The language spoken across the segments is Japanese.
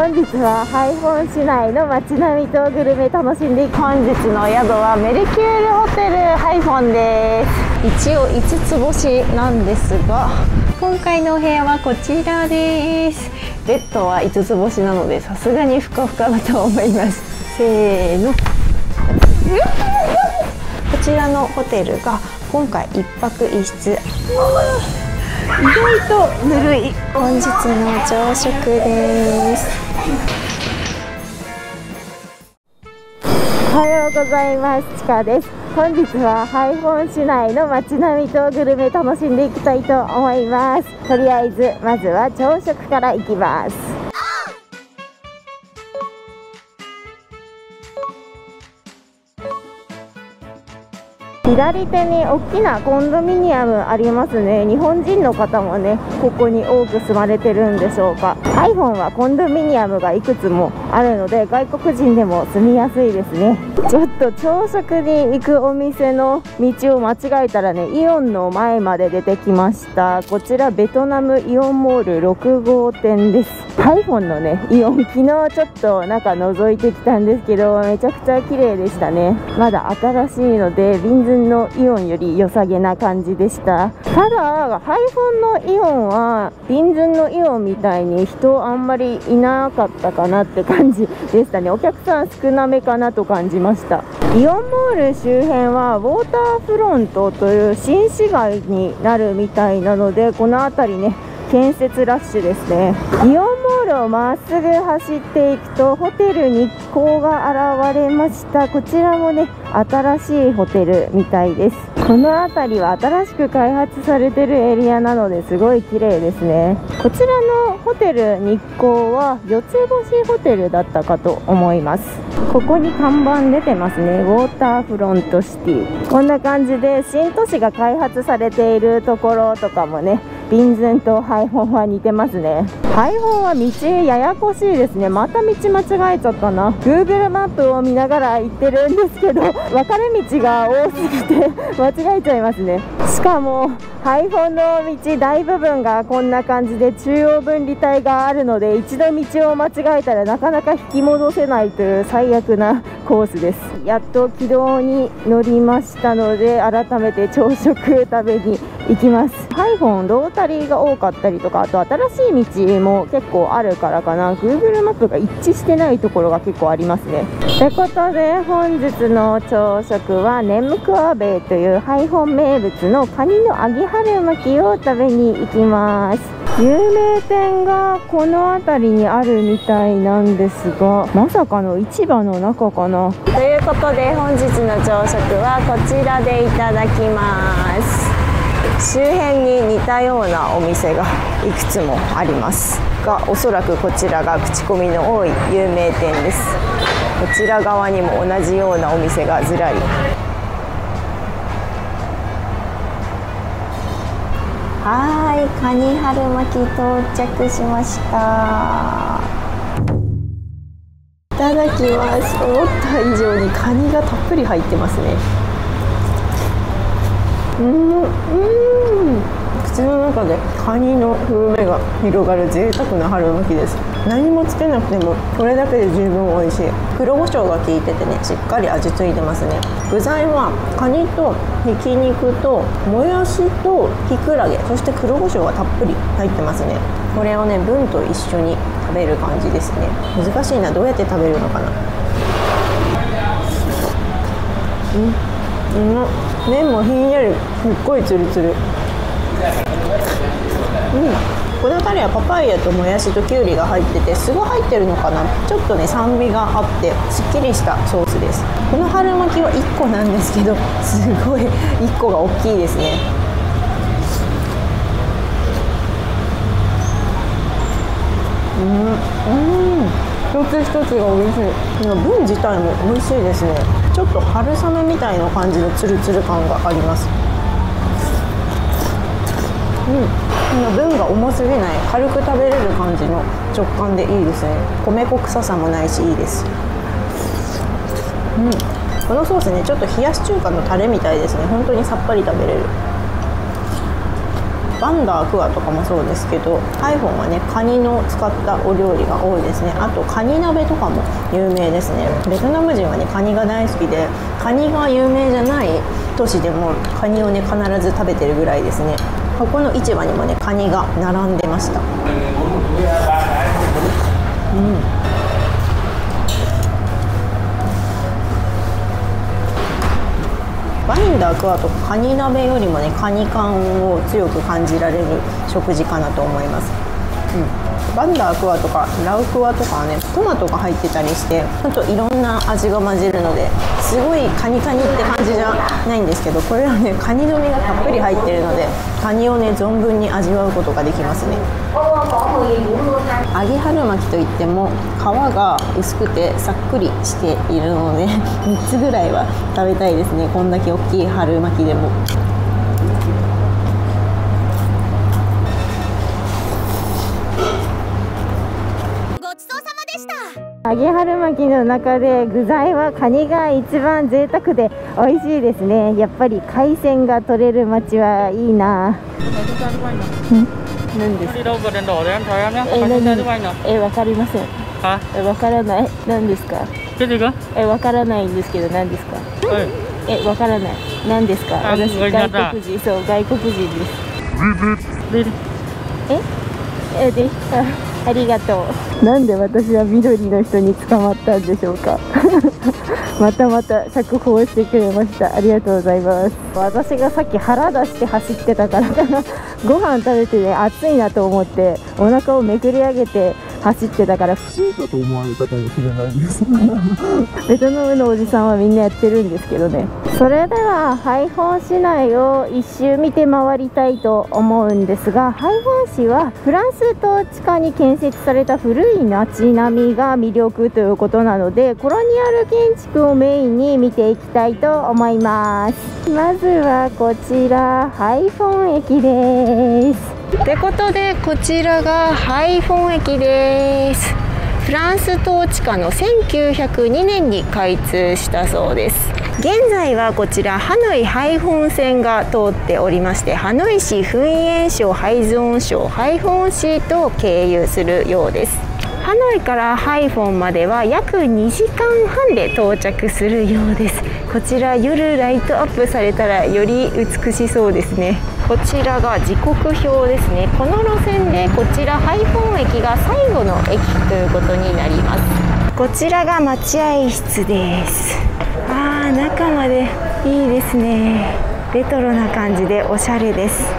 本日はハイフォン市内の街並みとグルメ楽しんで本日の宿はメルキュールホテルハイフォンです。一応5つ星なんですが今回のお部屋はこちらです。ベッドは5つ星なのでさすがにふかふかだと思います。せーの。こちらのホテルが今回1泊1室。意外とぬるい。本日の朝食ですおはようございます。ちかです。本日はハイフォン市内の街並みとグルメ楽しんでいきたいと思います。とりあえずまずは朝食からいきます。左手に大きなコンドミニアムありますね。日本人の方もねここに多く住まれてるんでしょうか。iPhone はコンドミニアムがいくつもあるので外国人でも住みやすいですね。ちょっと朝食に行くお店の道を間違えたらねイオンの前まで出てきました。こちらベトナムイオンモール6号店です。iPhone のねイオン昨日ちょっと中覗いてきたんですけどめちゃくちゃ綺麗でしたね。まだ新しいので瓶詰のイオンより良さげな感じでした。ただハイフォンのイオンはビンズンのイオンみたいに人あんまりいなかったかなって感じ感じでしたね。お客さん少なめかなと感じました。イオンモール周辺はウォーターフロントという新市街になるみたいなのでこの辺りね建設ラッシュですね。イオンモールをまっすぐ走っていくとホテル日光が現れました。こちらもね新しいホテルみたいです。この辺りは新しく開発されてるエリアなのですごい綺麗ですね。こちらのホテル日光は四つ星ホテルだったかと思います。ここに看板出てますね。ウォーターフロントシティ。こんな感じで新都市が開発されているところとかもね便ンとハイフォンは似てますね。ハイフォンは道ややこしいですね。また道間違えちゃったな。Google マップを見ながら行ってるんですけど分かれ道が多すぎて 間違えちゃいますね。しかもハイフォンの道大部分がこんな感じで中央分離帯があるので一度道を間違えたらなかなか引き戻せないという最悪なコースです。やっと軌道に乗りましたので改めて朝食食べに行きます。ハイフォンロータリーが多かったりとかあと新しい道も結構あるからかな。Google マップが一致してないところが結構ありますね。ということで本日の朝食はネムクアベイというハイフォン名物のカニの揚げ春巻きを食べに行きます。有名店がこの辺りにあるみたいなんですがまさかの市場の中かな？ということで本日の朝食はこちらでいただきます。周辺に似たようなお店がいくつもありますがおそらくこちらが口コミの多い有名店です。こちら側にも同じようなお店がずらり。はいカニ春巻き到着しました。いただきます。思った以上にカニがたっぷり入ってますね。うんうん。口の中でカニの風味が広がる贅沢な春巻きです。何もつけなくてもこれだけで十分美味しい。黒胡椒が効いててねしっかり味付いてますね。具材はカニとひき肉ともやしときくらげそして黒胡椒がたっぷり入ってますね。これをね分と一緒に食べる感じですね。難しいなどうやって食べるのかな。うんうん麺もひんやりすっごいツルツル、このタレはパパイヤともやしときゅうりが入っててすごい入ってるのかな？ちょっとね酸味があってすっきりしたソースです。この春巻きは1個なんですけどすごい1個が大きいですね。うんうん。一つ一つが美味しい。分自体も美味しいですね。ちょっと春雨みたいな感じのツルツル感があります。うん。の分が重すぎない軽く食べれる感じの食感でいいですね。米粉臭さもないしいいです。うん。このソースねちょっと冷やし中華のタレみたいですね。本当にさっぱり食べれる。バンダークアとかもそうですけど iPhone はねカニの使ったお料理が多いですね。あとカニ鍋とかも有名ですね。ベトナム人はねカニが大好きでカニが有名じゃない都市でもカニをね必ず食べてるぐらいですね。ここの市場にもねカニが並んでました。うん。バインダークワとカニ鍋よりもねカニ感を強く感じられる食事かなと思います、うん、バンダークワとかラウクワとかはねトマトが入ってたりしてちょっといろんな味が混じるのですごいカニカニって感じじゃないんですけどこれはねカニの身がたっぷり入ってるのでカニをね存分に味わうことができますね。揚げ春巻きといっても皮が薄くてさっくりしているので3つぐらいは食べたいですね。こんだけ大きい春巻きでも。揚げ春巻きの中で具材はカニが一番贅沢で美味しいですね。やっぱり海鮮が取れる町はいいな。何ですえわかりません。えわからない。何ですか？えわからないんですけど何ですか？えわからない。何ですか？あ私外国人。そう外国人です。đi え？であありがとう。なんで私は緑の人に捕まったんでしょうか。またまた釈放してくれました。ありがとうございます。私がさっき腹出して走ってたからかな。ご飯食べてね暑いなと思ってお腹をめくり上げて走ってたから不審者と思われたかもしれないですベトナムのおじさんはみんなやってるんですけどね。それではハイフォン市内を一周見て回りたいと思うんですがハイフォン市はフランス統治下に建設された古い街並みが魅力ということなのでコロニアル建築をメインに見ていきたいと思います。まずはこちらハイフォン駅です。ってことでこちらがハイフォン駅です。フランス統治下の1902年に開通したそうです。現在はこちらハノイハイフォン線が通っておりましてハノイ市フンイエン省ハイズオン省ハイフォン市と経由するようです。ハノイからハイフォンまでは約2時間半で到着するようです。こちら夜ライトアップされたらより美しそうですね。こちらが時刻表ですね。この路線でこちらハイフォン駅が最後の駅ということになります。こちらが待合室です。あー中までいいですね。レトロな感じでおしゃれです。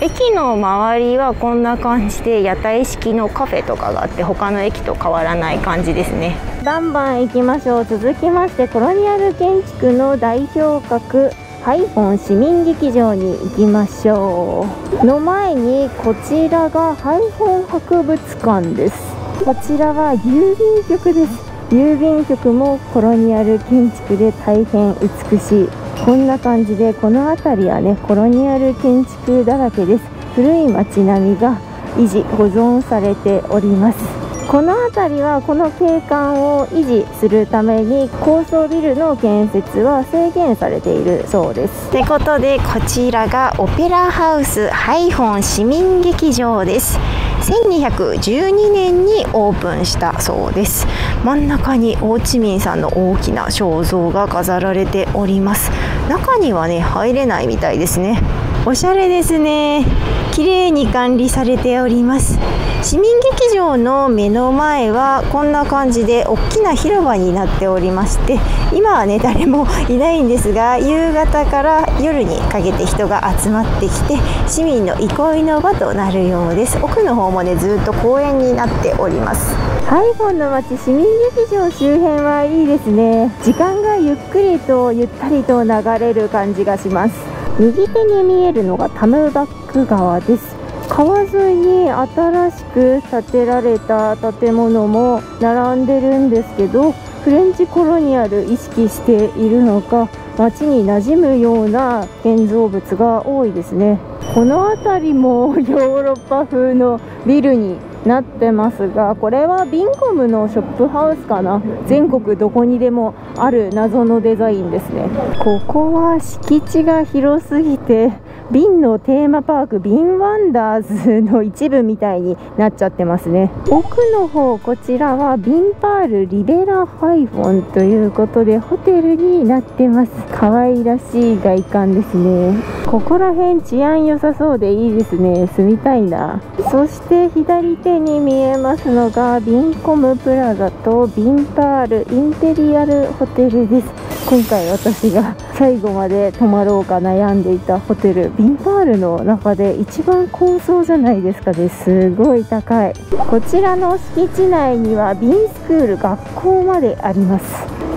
駅の周りはこんな感じで屋台式のカフェとかがあって他の駅と変わらない感じですね。バンバン行きましょう。続きましてコロニアル建築の代表格ハイフォン市民劇場に行きましょう。の前にこちらがハイフォン博物館です。こちらは郵便局です。郵便局もコロニアル建築で大変美しい。こんな感じでこの辺りはねコロニアル建築だらけです。古い街並みが維持保存されております。この辺りはこの景観を維持するために高層ビルの建設は制限されているそうです。ってことでこちらがオペラハウスハイフォン市民劇場です。1212年にオープンしたそうです。真ん中にホーチミンさんの大きな肖像が飾られております。中にはね入れないみたいですね。おしゃれですね。綺麗に管理されております。市民劇場の目の前はこんな感じで大きな広場になっておりまして今はね誰もいないんですが夕方から夜にかけて人が集まってきて市民の憩いの場となるようです。奥の方もねずっと公園になっております。ハイフォンの街市民劇場周辺はいいですね。時間がゆっくりとゆったりと流れる感じがします。右手に見えるのがタムバック川です。川沿いに新しく建てられた建物も並んでるんですけどフレンチコロニアル意識しているのか街に馴染むような建造物が多いですね。この辺りも ヨーロッパ風のビルになってますがこれはビンコムのショップハウスかな？全国どこにでもある謎のデザインですね。ここは敷地が広すぎてビンのテーマパークビンワンダーズの一部みたいになっちゃってますね。奥の方こちらはビンパールリベラハイフォンということでホテルになってます。可愛らしい外観ですね。ここら辺治安良さそうでいいですね。住みたいな。そして左手に見えますのがビンコムプラザとビンパールインペリアルホテルです。今回私が最後まで泊まろうか悩んでいたホテル。ビンパールの中で一番高層じゃないですかね。すごい高い。こちらの敷地内にはビンスクール学校まであります。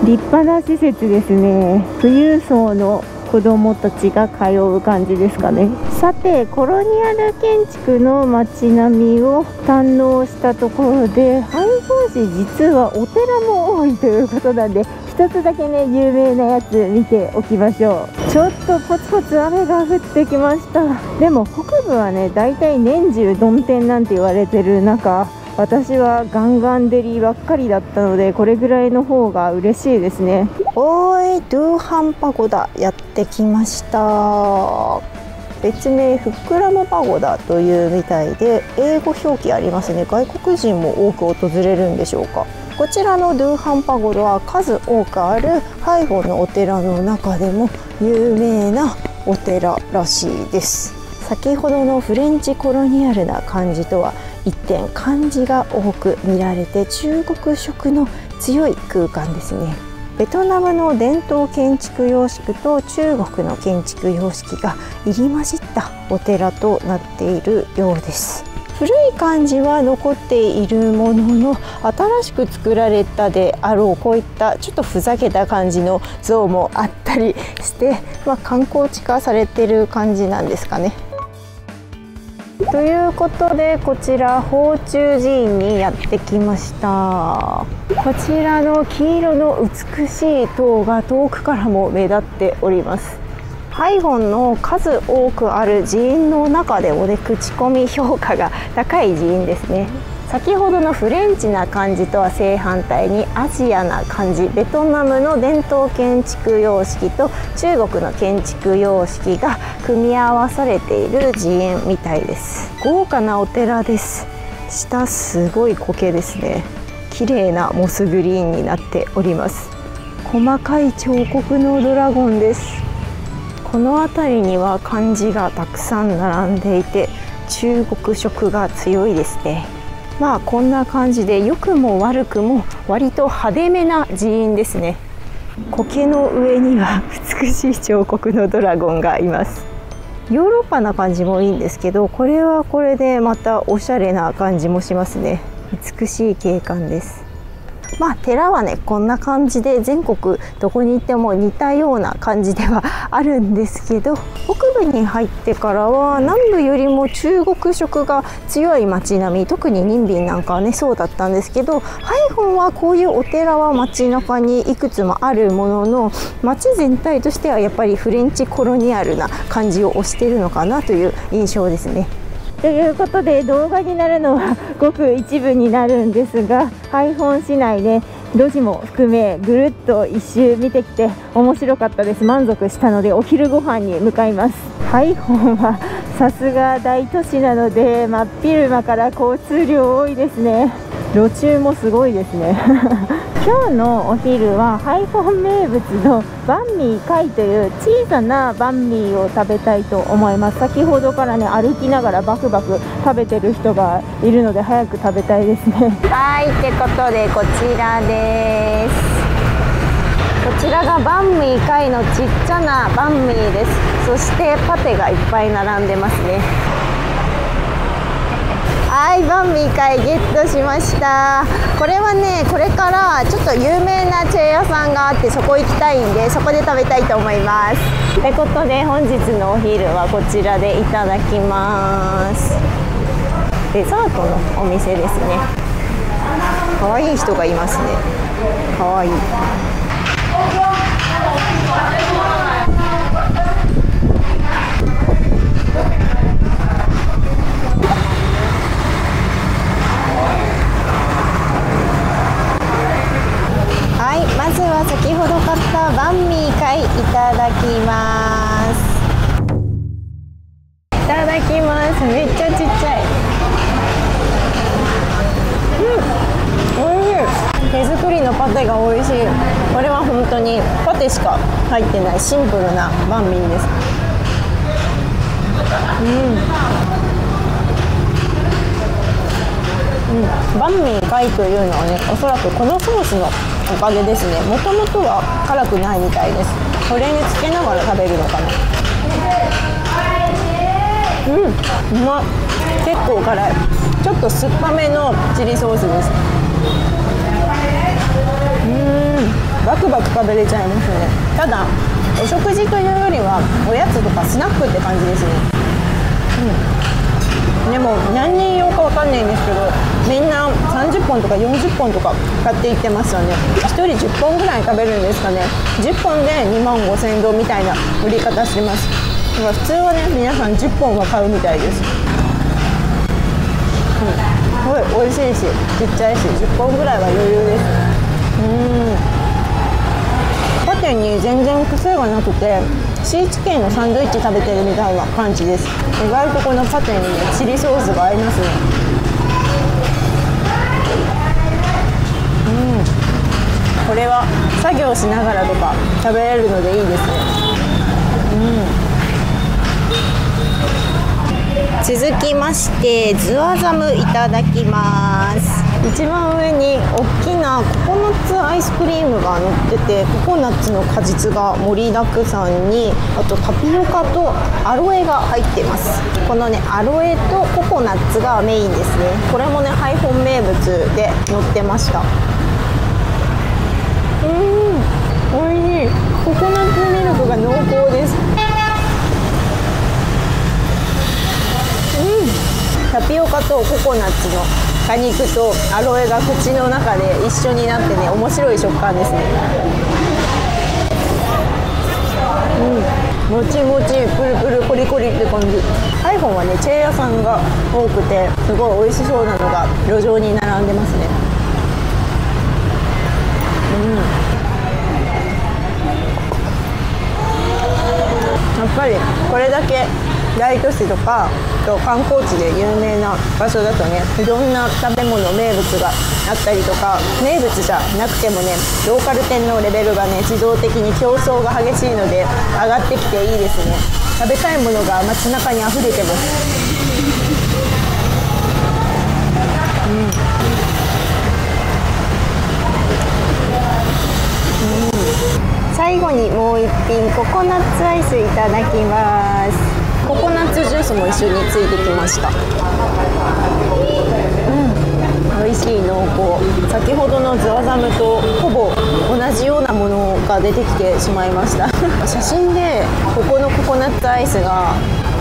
立派な施設ですね。富裕層の子供たちが通う感じですかね。さてコロニアル建築の街並みを堪能したところでハイフォ市実はお寺も多いということなんで一つだけね有名なやつ見ておきましょう。ちょっとポツポツ雨が降ってきました。でも北部はねだいたい年中曇天なんて言われてる中私はガンガンデリばっかりだったのでこれぐらいの方が嬉しいですね。おーいドゥーハンパゴダやってきました。別名フックラムパゴダというみたいで英語表記ありますね。外国人も多く訪れるんでしょうか。こちらのドゥーハンパゴドは数多くあるハイフォのお寺の中でも有名なお寺らしいです。先ほどのフレンチコロニアルな感じとは一点漢字が多く見られて中国色の強い空間ですねベトナムの伝統建築様式と中国の建築様式が入り混じったお寺となっているようです古い感じは残っているものの新しく作られたであろうこういったちょっとふざけた感じの像もあったりして、まあ、観光地化されてる感じなんですかね。ということでこちら宝中寺院にやってきました。こちらの黄色の美しい塔が遠くからも目立っております。ハイフォンの数多くある寺院の中でおで口コミ評価が高い寺院ですね。先ほどのフレンチな感じとは正反対にアジアな感じベトナムの伝統建築様式と中国の建築様式が組み合わされている寺院みたいです。豪華なお寺です。下すごい苔ですね。綺麗なモスグリーンになっております。細かい彫刻のドラゴンです。この辺りには漢字がたくさん並んでいて中国色が強いですね。まあこんな感じで良くも悪くも割と派手めな寺院ですね。苔の上には美しい彫刻のドラゴンがいます。ヨーロッパな感じもいいんですけどこれはこれでまたおしゃれな感じもしますね。美しい景観です。まあ寺はねこんな感じで全国どこに行っても似たような感じではあるんですけど北部に入ってからは南部よりも中国色が強い街並み特に任ンなんかはねそうだったんですけどハイフォンはこういうお寺は街中にいくつもあるものの街全体としてはやっぱりフレンチコロニアルな感じを推してるのかなという印象ですね。ということで動画になるのは ごく一部になるんですがハイフォン市内で路地も含めぐるっと一周見てきて面白かったです。満足したのでお昼ご飯に向かいます。ハイフォンはさすが大都市なので真っ昼間から交通量多いですね。路中もすごいですね。今日のお昼はハイフォン名物のバンミーカイという小さなバンミーを食べたいと思います。先ほどからね歩きながらバクバク食べてる人がいるので早く食べたいですね。はいってことでこちらです。こちらがバンミーカイのちっちゃなバンミーです。そしてパテがいっぱい並んでますね。はいバンミー会ゲットしました。これはねこれからちょっと有名なチェア屋さんがあってそこ行きたいんでそこで食べたいと思います。ってことで本日のお昼はこちらでいただきます。デザートのお店ですね。可愛い人がいますね。可愛いは先ほど買ったバンミー貝いただきます。いただきます。めっちゃちっちゃい。うんおいしい。手作りのパテが美味しい。これは本当にパテしか入ってないシンプルなバンミーです。うん、うんバンミー貝というのはねおそらくこのソースのおかげですね。もともとは辛くないみたいです。これにつけながら食べるのかな。うんうまっ結構辛い。ちょっと酸っぱめのチリソースです。うんバクバク食べれちゃいますね。ただお食事というよりはおやつとかスナックって感じですね。うん。でも何人用かわかんないんですけどみんな30本とか40本とか買っていってますよね。1人10本ぐらい食べるんですかね。10本で2万5000円丼みたいな売り方してます。だから普通はね皆さん10本は買うみたいです。うん。すごい美味しいしちっちゃいし10本ぐらいは余裕です。うん。パテに全然癖がなくてシーチキンのサンドイッチ食べてるみたいな感じです。意外とこのパテにねチリソースが合いますね。うん。これは作業しながらとか食べれるのでいいですね。うん。続きましてズワザムいただきます。一番上に大きなココナッツアイスクリームが乗っててココナッツの果実が盛りだくさんにあとタピオカとアロエが入ってます。このねアロエとココナッツがメインですね。これもねハイフォン名物で乗ってました。うん美味しい。ココナッツミルクが濃厚です。タピオカとココナッツの果肉とアロエが口の中で一緒になってね面白い食感ですね。うん。もちもちプルプルコリコリって感じ。iPhone はねチェー屋さんが多くてすごい美味しそうなのが路上に並んでますね。うん。やっぱりこれだけ大都市とかと観光地で有名な場所だとねいろんな食べ物名物があったりとか名物じゃなくてもねローカル店のレベルがね自動的に競争が激しいので上がってきていいですね。食べたいものが街中に溢れてます最後にもう一品ココナッツアイスいただきます。ジュースも一緒についてきました。うん。美味しい濃厚先ほどのズワザムとほぼ同じようなものが出てきてしまいました。写真でここのココナッツアイスが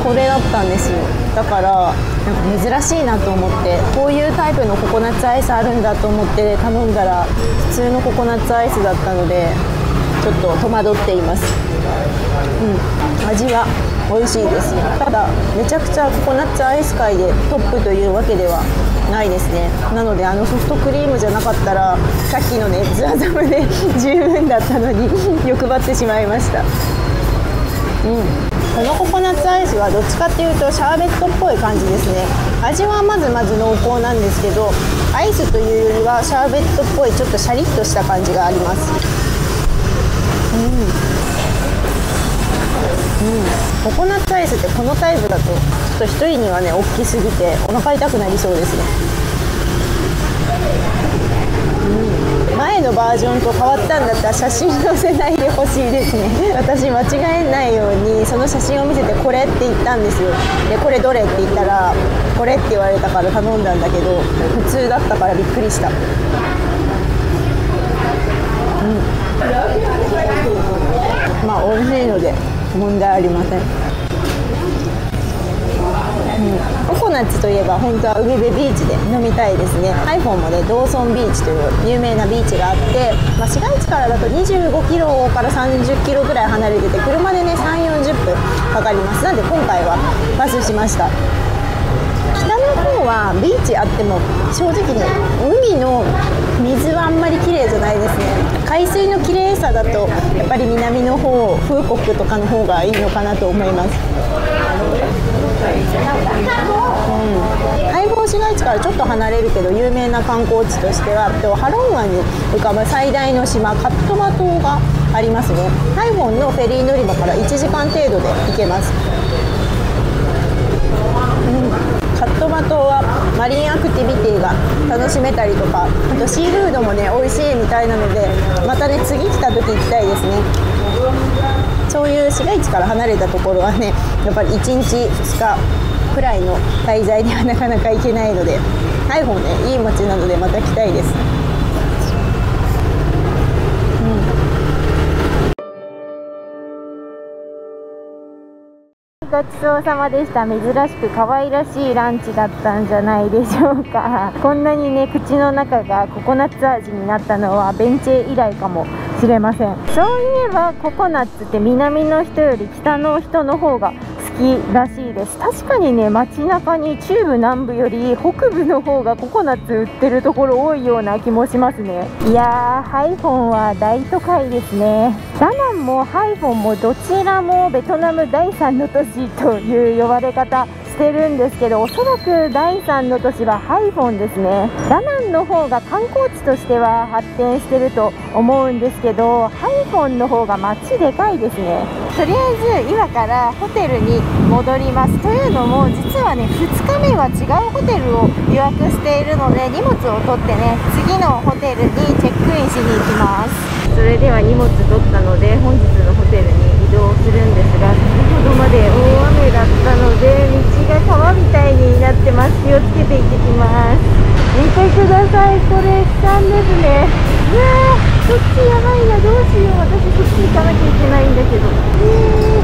これだったんです。よだからなんか珍しいなと思ってこういうタイプのココナッツアイスあるんだと思って頼んだら普通のココナッツアイスだったのでちょっと戸惑っています。うん。味は美味しいです。ただめちゃくちゃココナッツアイス界でトップというわけではないですね。なのであのソフトクリームじゃなかったらさっきのねズワザムで十分だったのに欲張ってしまいました。うん。このココナッツアイスはどっちかっていうとシャーベットっぽい感じですね。味はまずまず濃厚なんですけどアイスというよりはシャーベットっぽいちょっとシャリッとした感じがあります。ココナッツアイスってこのタイプだとちょっと1人にはね大きすぎてお腹痛くなりそうですね、うん、前のバージョンと変わったんだったら写真載せないでほしいですね。私間違えないようにその写真を見せてこれって言ったんですよ。でこれどれって言ったらこれって言われたから頼んだんだけど普通だったからびっくりした。うん。まあ美味しいので。問題ありません、うん、ココナッツといえば本当は海辺ビーチで飲みたいですね。iPhone もねドーソンビーチという有名なビーチがあって、まあ、市街地からだと25キロから30キロぐらい離れてて車でね3 4 0分かかります。なんで今回はバスしました。はビーチあっても正直ね海の水はあんまり綺麗じゃないですね。海水の綺麗さだとやっぱり南の方風国とかの方がいいのかなと思います、うん、相棒市街地からちょっと離れるけど有名な観光地としてはハロン湾に浮かぶ最大の島カットマ島がありますね。ハイフォンのフェリー乗り場から1時間程度で行けますカットマ島はマリンアクティビティが楽しめたりとかあとシーフードもね美味しいみたいなのでまたね次来た時行きたいですね。そういう市街地から離れたところはねやっぱり1日2日くらいの滞在ではなかなか行けないので iPhone ねいい街なのでまた来たいです。ごちそうさまでした。珍しく可愛らしいランチだったんじゃないでしょうか。こんなにね口の中がココナッツ味になったのはベンチェ以来かもしれません。そういえばココナッツって南の人より北の人の方がきらしいです。確かにね街中に中部南部より北部の方がココナッツ売ってるところ多いような気もしますね。いやーハイフォンは大都会ですね。ダナンもハイフォンもどちらもベトナム第3の都市という呼ばれ方。してるんですけどおそらく第3の都市はハイフォンですね。ダナンの方が観光地としては発展してると思うんですけどハイフォンの方が街でかいですね。とりあえず今からホテルに戻ります。というのも実はね2日目は違うホテルを予約しているので荷物を取ってね次のホテルにチェックインしに行きます。それでは荷物取ったので本日のホテルに移動するんですが先ほどまで大雨だったので道が川みたいになってます。気をつけて行ってきます。見てください。これ下ですね。うわーそっちやばいなどうしよう。私そっち行かなきゃいけないんだけど。えー、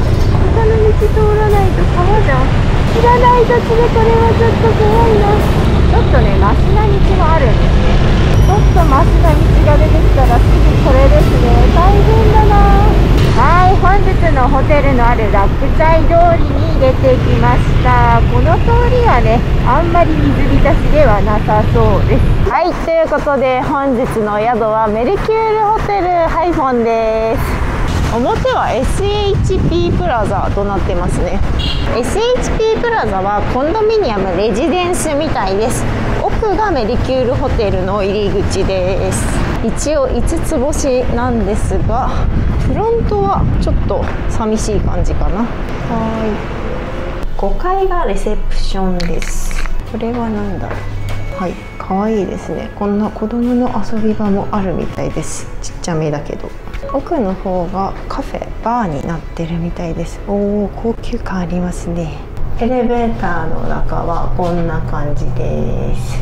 他の道通らないと川じゃん知らない土地でこれはちょっと怖いな。ちょっとねマシな道もある。んですねちょっとマシな道が出てきたらすぐこれですね。大変だなはい本日のホテルのあるラックサイ通りに出てきました。この通りはねあんまり水浸しではなさそうです。はいということで本日の宿はメリキュールホテルハイフォンです。表は SHP プラザとなってますね。SHP プラザはコンドミニアムレジデンスみたいです。奥がメリキュールホテルの入り口です。一応5つ星なんですがフロントはちょっと寂しい感じかな。はい。5階がレセプションです。これは何だ？はい。可愛いですね。こんな子供の遊び場もあるみたいです。ちっちゃめだけど。奥の方がカフェバーになってるみたいです。おお高級感ありますね。エレベーターの中はこんな感じです。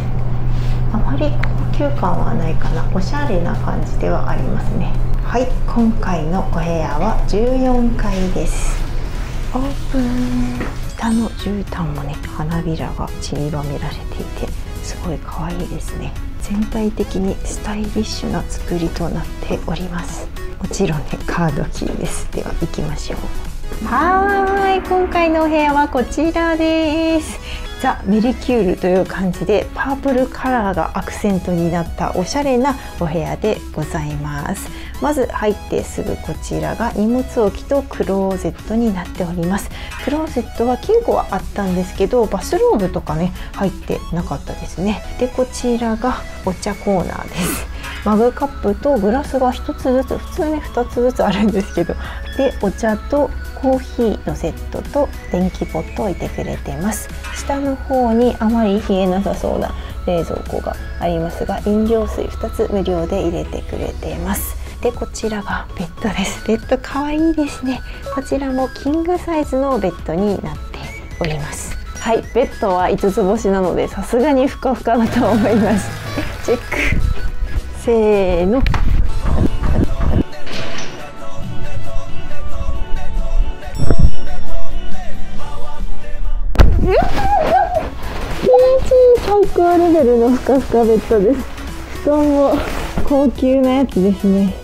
あまり高級感はないかな。おしゃれな感じではありますねはい今回のお部屋は14階です。オープン。下の絨毯もね花びらが散りばめられていてすごい可愛いですね。全体的にスタイリッシュな作りとなっております。もちろんねカードキーです。では行きましょう。はい今回のお部屋はこちらです。ザ・メリキュールという感じでパープルカラーがアクセントになったおしゃれなお部屋でございます。まず入ってすぐこちらが荷物置きとクローゼットになっております。クローゼットは金庫はあったんですけどバスローブとかね入ってなかったですね。でこちらがお茶コーナーです。マグカップとグラスが1つずつ普通ね2つずつあるんですけどでお茶とコーヒーのセットと電気ポットを置いてくれてます。下の方にあまり冷えなさそうな冷蔵庫がありますが飲料水2つ無料で入れてくれています。でこちらがベッドです。ベッド可愛いですね。こちらもキングサイズのベッドになっております。はいベッドは5つ星なのでさすがにふかふかだと思います。チェック。せーの。最高レベルのふかふかベッドです布団も高級なやつですね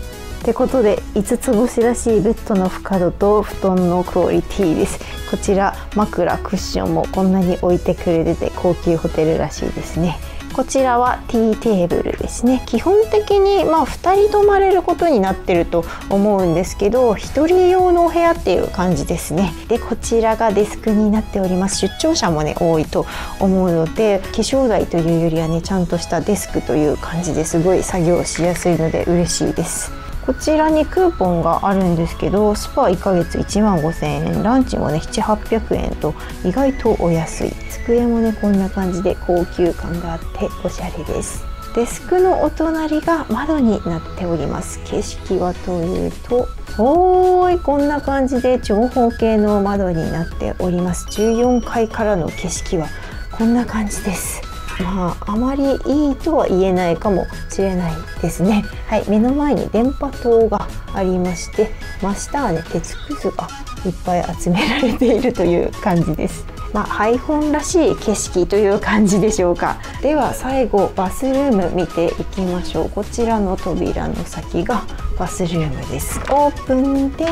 ってことで5つ星らしいベッドの深度と布団のクオリティですこちら枕クッションもこん。なに置いてくれてて高級ホテルらしいですねこちらはティーテーブルですね。基本的にまあ2人泊まれることになってると思うんですけど1人用のお部屋っていう感じですね。でこちらがデスクになっております。出張者もね多いと思うので化粧台というよりはねちゃんとしたデスクという感じですごい作業しやすいので嬉しいです。こちらにクーポンがあるんですけどスパ1ヶ月1万5000円ランチもね7800円と意外とお安い。机もねこんな感じで高級感があっておしゃれです。デスクのお隣が窓になっております。景色はというとおーいこんな感じで長方形の窓になっております。14階からの景色はこんな感じです。まああまりいいとは言えないかもしれないですね。はい目の前に電波塔がありまして真下はね鉄くずがいっぱい集められているという感じです。まあ、ハイフォンらしい景色という感じでしょうか。では最後バスルーム見ていきましょう。こちらの扉の先がバスルームです。オープンで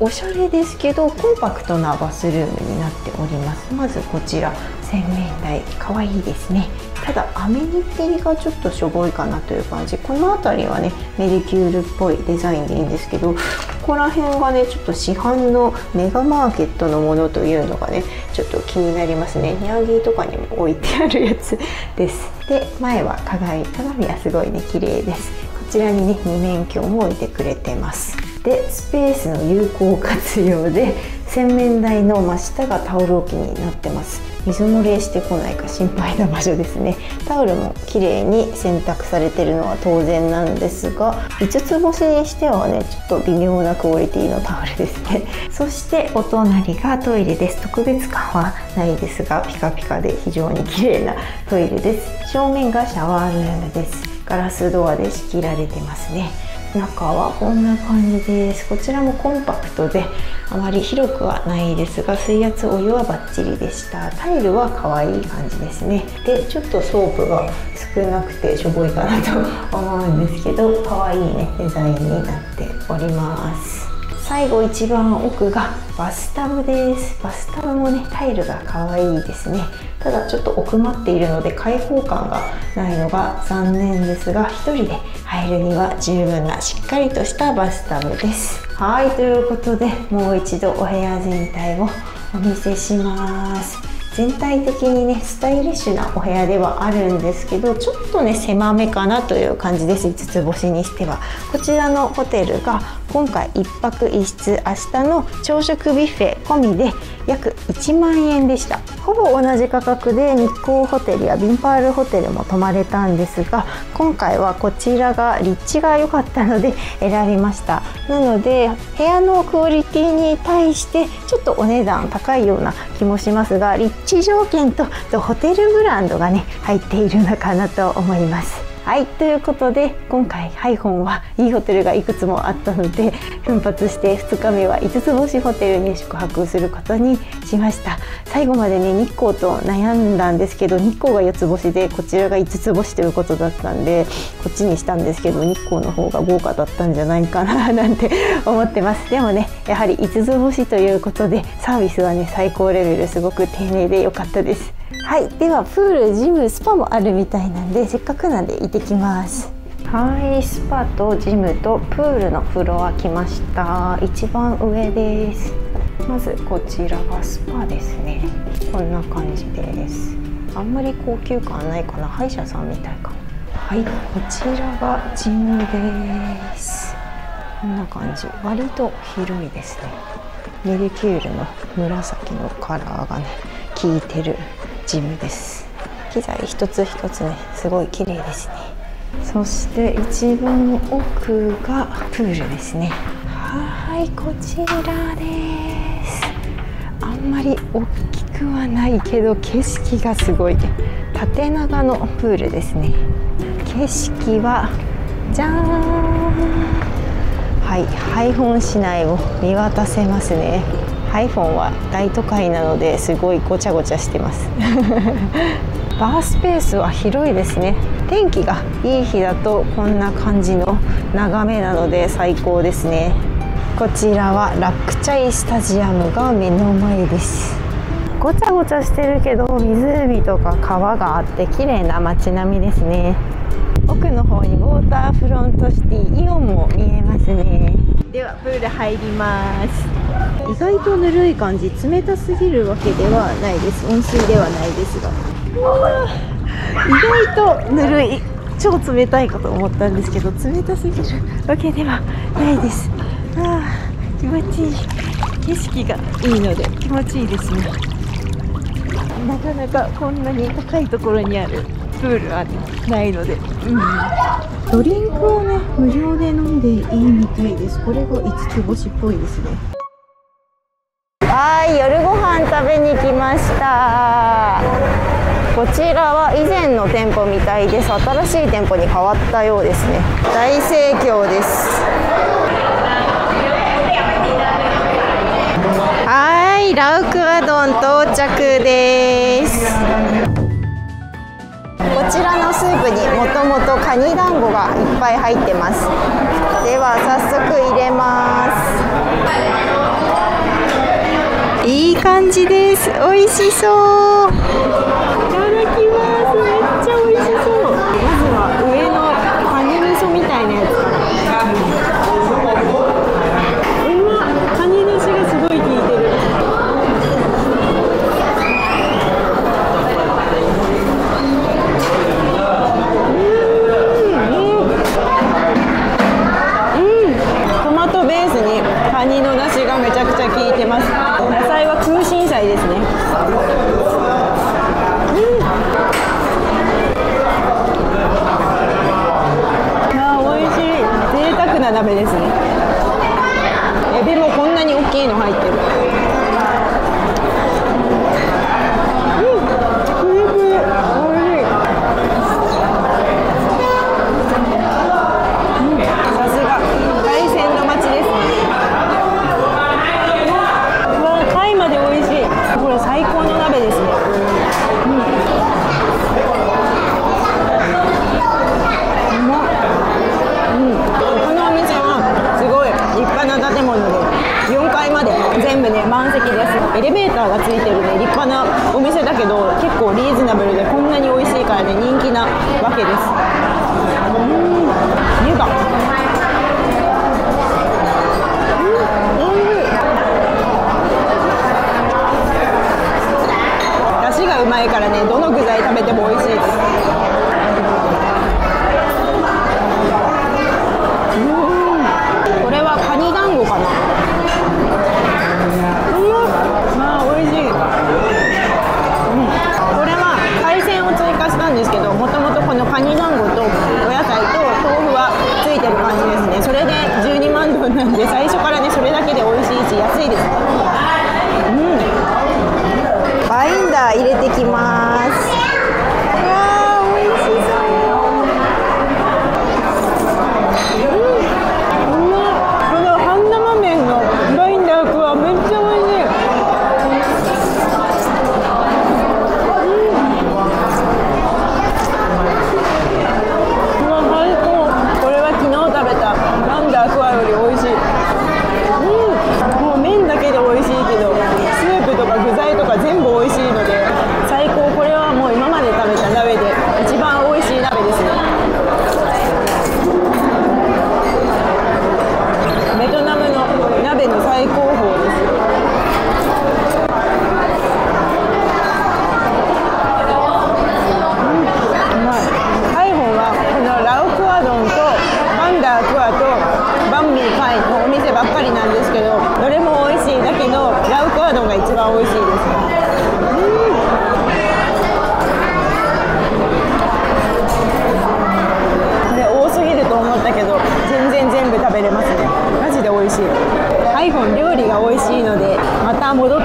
おしゃれですけどコンパクトなバスルームになっております。まずこちら。洗面台可愛いですね。ただアメニティがちょっとしょぼいかなという感じ。この辺りはねメディキュールっぽいデザインでいいんですけどここら辺がねちょっと市販のメガマーケットのものというのがねちょっと気になりますね。ニャーギーとかにも置いてあるやつです。で前は鏡鏡はすごいね綺麗です。こちらにね二面鏡も置いてくれてます。でスペースの有効活用で洗面台の真下がタオル置きになってます。水漏れしてこないか心配な場所ですね。タオルも綺麗に洗濯されてるのは当然なんですが5つ星にしてはねちょっと微妙なクオリティのタオルですね。そしてお隣がトイレです。特別感はないですがピカピカで非常に綺麗なトイレです。正面がシャワールームです。ガラスドアで仕切られてますね。中はこんな感じです。こちらもコンパクトであまり広くはないですが水圧お湯はバッチリでした。タイルは可愛い感じですね。でちょっとソープが少なくてしょぼいかなと思うんですけど可愛いねデザインになっております。最後一番奥がバスタブです。バスタブもねタイルが可愛いですね。ただちょっと奥まっているので開放感がないのが残念ですが1人で入るには十分なしっかりとしたバスタブです。はいということでもう一度お部屋全体をお見せします。全体的にねスタイリッシュなお部屋ではあるんですけどちょっとね狭めかなという感じです。5つ星にしては。こちらのホテルが今回1泊1室明日の朝食ビュッフェ込みで約1万円でした。ほぼ同じ価格で日光ホテルやビンパールホテルも泊まれたんですが今回はこちらが立地が良かったので選びました。なので部屋のクオリティに対してちょっとお値段高いような気もしますが立地条件とホテルブランドがね入っているのかなと思います。はいということで今回ハイホンはいいホテルがいくつもあったので奮発して2日目は5つ星ホテルに宿泊することにしました。最後までね日光と悩んだんですけど日光が4つ星でこちらが5つ星ということだったんでこっちにしたんですけど日光の方が豪華だったんじゃないかな なんて思ってます。でもねやはり5つ星ということでサービスはね最高レベルすごく丁寧で良かったです。はい。ではプールジムスパもあるみたいなんでせっかくなんで行ってきます。はいスパとジムとプールのフロア来ました。一番上です。まずこちらがスパですね。こんな感じです。あんまり高級感ないかな。歯医者さんみたいかはい。こちらがジムです。こんな感じ。割と広いですね。メリキュールの紫のカラーがね効いてる。ジムです。機材一つ一つねすごい綺麗ですね。そして一番奥がプールですね。はいこちらです。あんまり大きくはないけど景色がすごい。縦長のプールですね。景色はじゃーん。はいハイ市内を見渡せますねハイフォンは大都会なのですごいごちゃごちゃしてます。バースペースは広いですね。天気がいい日だとこんな感じの眺めなので最高ですね。こちらはラックチャイスタジアムが目の前です。ごちゃごちゃしてるけど湖とか川があって綺麗な街並みですね。奥の方にウォーターフロントシティイオンも見えますね。ではプール入ります。意外とぬるい感じ冷たすぎるわけではないです。温水ではないですが。意外とぬるい超冷たいかと思ったんですけど冷たすぎるわけではないです。ああ気持ちいい。景色がいいので気持ちいいですね。なかなかこんなに高いところにあるプールはないので、うん、ドリンクをね無料で飲んでいいみたいです。これが5つ星っぽいですねはい夜ご飯食べに来ました。こちらは以前の店舗みたいです。新しい店舗に変わったようですね。大盛況です。はいラウクア丼到着です。こちらのスープにもともとカニ団子がいっぱい入ってます。では早速入れます。いい感じです。美味しそう。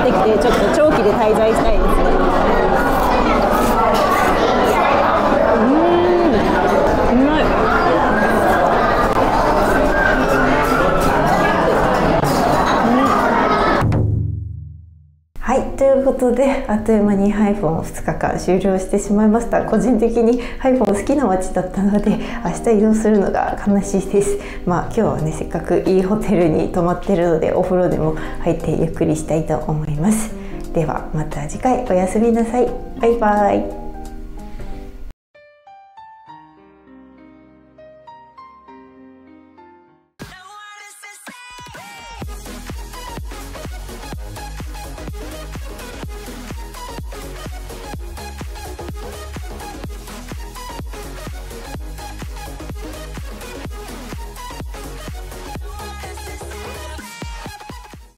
ってきてちょっと長期で滞在したいですね。ことであっという間にハイフォン2日間終了してしまいました。個人的にハイフォン好きな街だったので明日移動するのが悲しいです。まあ今日はねせっかくいいホテルに泊まってるのでお風呂でも入ってゆっくりしたいと思います。ではまた次回。おやすみなさい。バイバイ。